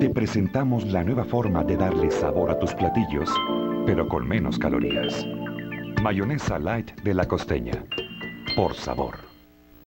te presentamos la nueva forma de darle sabor a tus platillos, pero con menos calorías. Mayonesa Light de la costeña. Por sabor.